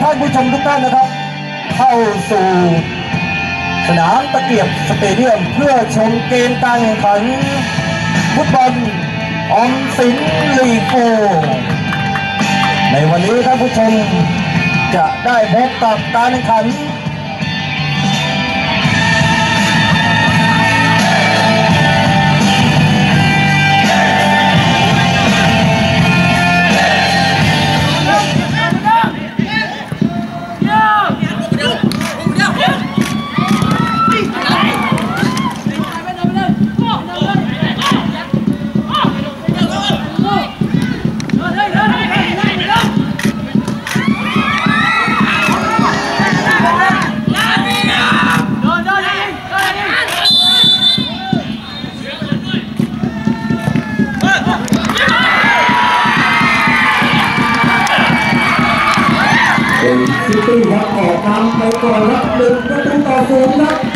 ท่านผู้ชมทุกท่านนะครับ เข้าสู่สนามตะเกียบสเตเดียมเพื่อชมเกมการแข่งขันฟุตบอลออมสินลีโกในวันนี้ท่านผู้ชมจะได้พบกับการแข่งขัน ก่อน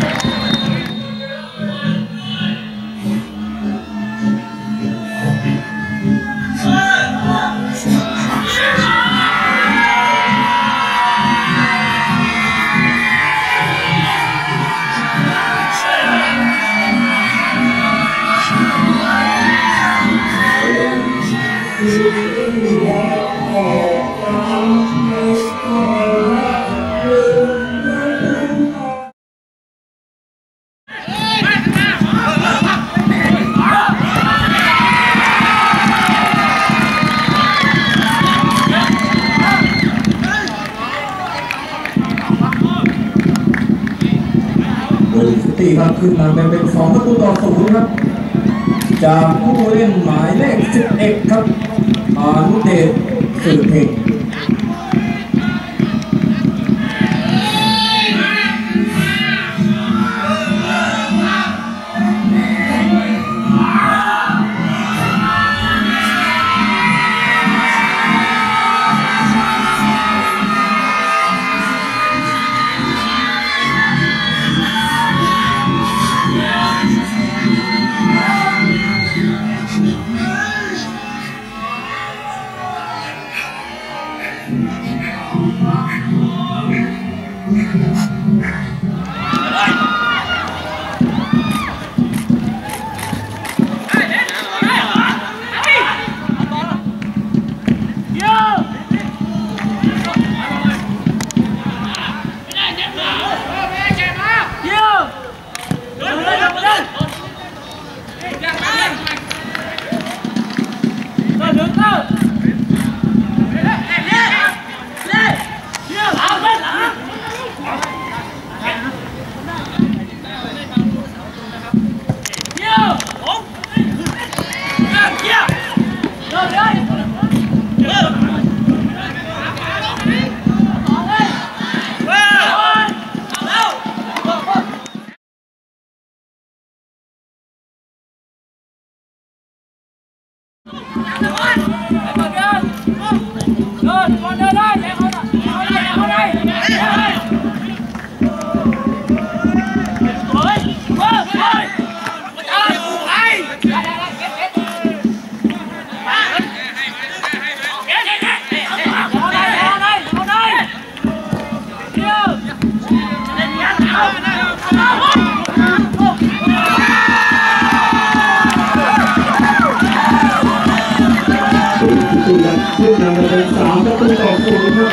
ตี้ครับขึ้นนำไปเป็นสองประตูต่อศูนย์ครับ จากผู้เล่นหมายเลข11 ครับอานุเดชสืบเพ่ง เป็น เป็นสามประตูต่อศูนย์ครับ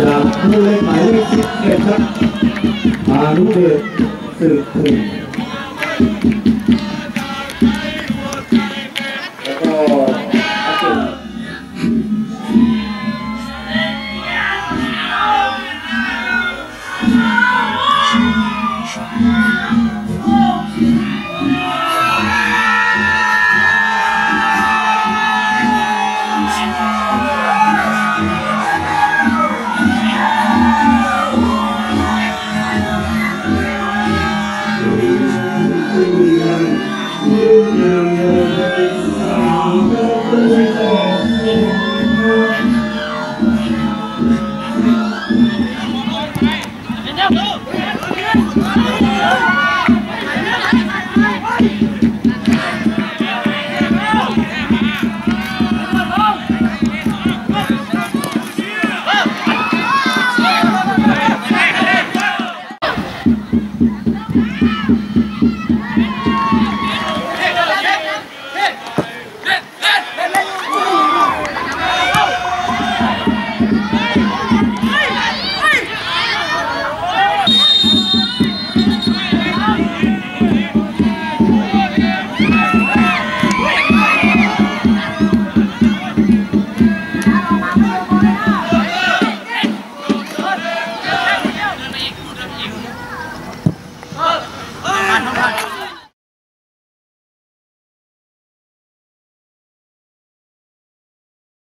จากผู้เล่นหมายเลข11ครับมานุเดชสืบถึง Go, go.